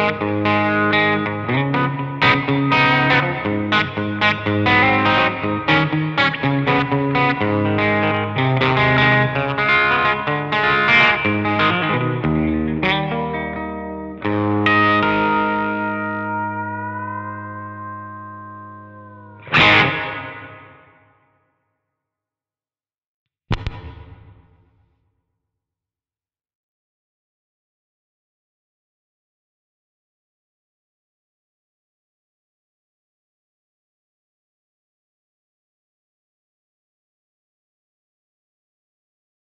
Música